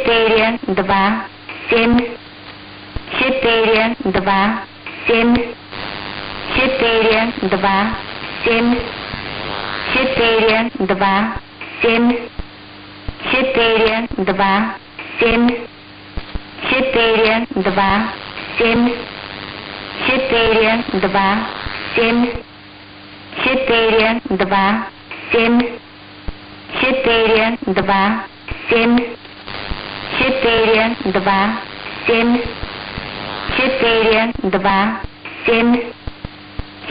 четыре, два, семь, четыре, два, семь, четыре, два, семь, четыре, два, семь, четыре, два, семь, четыре, два, семь, четыре, два, семь, четыре, два, семь, четыре, два, семь, четыре, два, семь, четыре, два, семь,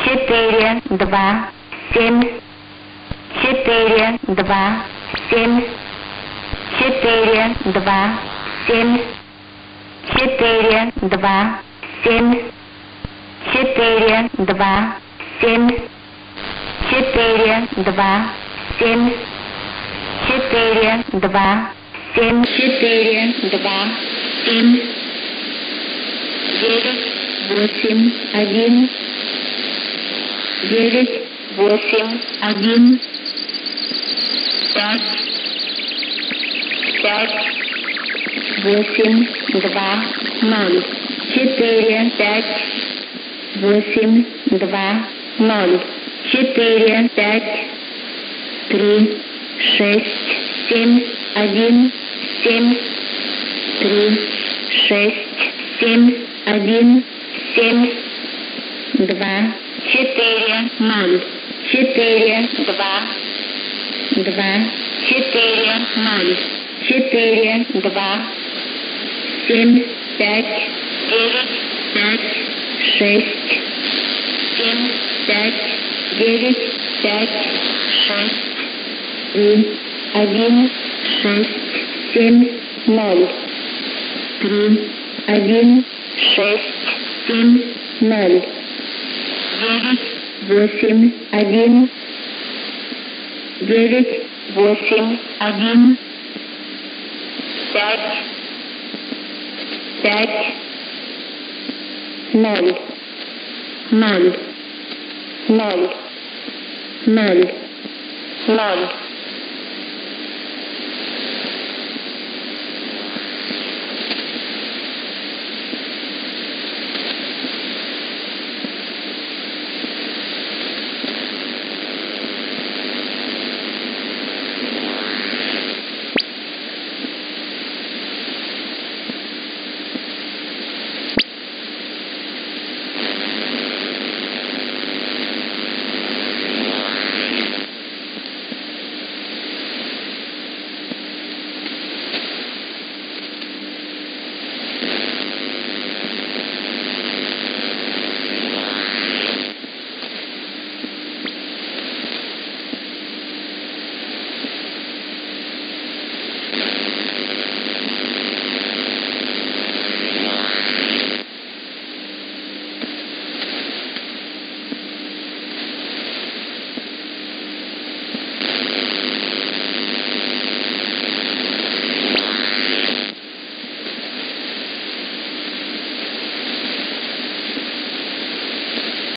четыре, два, семь, четыре, два, семь, четыре, два, семь, четыре, два, семь, четыре, два, семь, четыре, два, семь, четыре, два, семь, четыре, два, семь, девять, восемь, один, девять, восемь, один, пять, пять, восемь, два, ноль, четыре, пять, восемь, два, ноль, четыре, пять, три, шесть, семь, один, семь, три, шесть, семь, один, семь, два, четыре, ноль, четыре, два, два, четыре, ноль, четыре, два, семь, пять, девять, пять, шесть, семь, пять, девять, пять, шесть, три, один, 6, 7, 0. 3, 1, 6, 7, 0. 9, 8, 1. 9, 8, 1. 5, 5, 0. 0. 0. 0. 0.